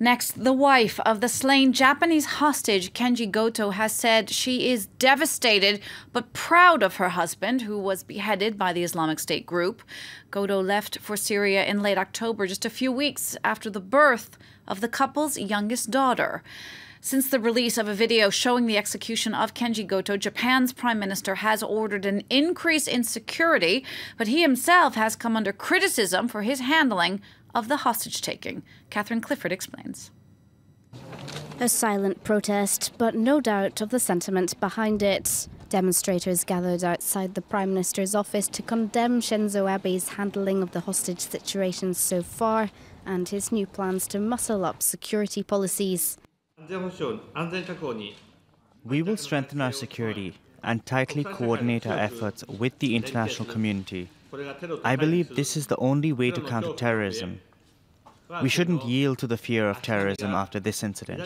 Next, the wife of the slain Japanese hostage, Kenji Goto, has said she is devastated but proud of her husband, who was beheaded by the Islamic State group. Goto left for Syria in late October, just a few weeks after the birth of the couple's youngest daughter. Since the release of a video showing the execution of Kenji Goto, Japan's prime minister has ordered an increase in security, but he himself has come under criticism for his handling of the hostage taking. Catherine Clifford explains. A silent protest, but no doubt of the sentiment behind it. Demonstrators gathered outside the Prime Minister's office to condemn Shinzo Abe's handling of the hostage situation so far and his new plans to muscle up security policies. We will strengthen our security and tightly coordinate our efforts with the international community I believe this is the only way to counter terrorism. We shouldn't yield to the fear of terrorism after this incident.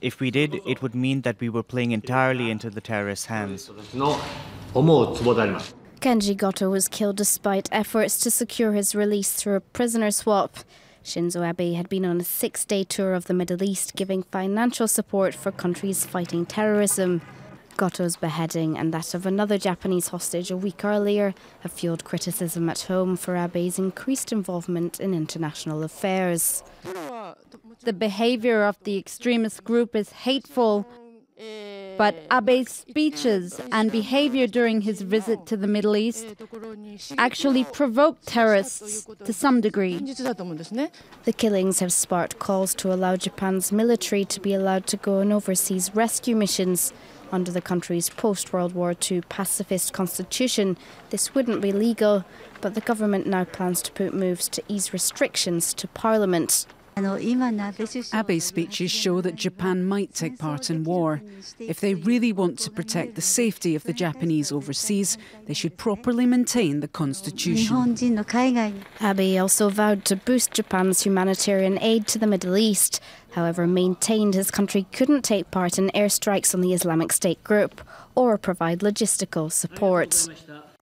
If we did, it would mean that we were playing entirely into the terrorists' hands. Kenji Goto was killed despite efforts to secure his release through a prisoner swap. Shinzo Abe had been on a six day tour of the Middle East, giving financial support for countries fighting terrorism. Goto's beheading and that of another Japanese hostage a week earlier have fueled criticism at home for Abe's increased involvement in international affairs. The behavior of the extremist group is hateful, but Abe's speeches and behavior during his visit to the Middle East actually provoked terrorists to some degree. The killings have sparked calls to allow Japan's military to be allowed to go on overseas rescue missions. Under the country's post World War II pacifist constitution, this wouldn't be legal, but the government now plans to put moves to ease restrictions to Parliament. Abe's speeches show that Japan might take part in war. If they really want to protect the safety of the Japanese overseas, they should properly maintain the constitution. Abe also vowed to boost Japan's humanitarian aid to the Middle East, however, maintained his country couldn't take part in airstrikes on the Islamic State group or provide logistical support.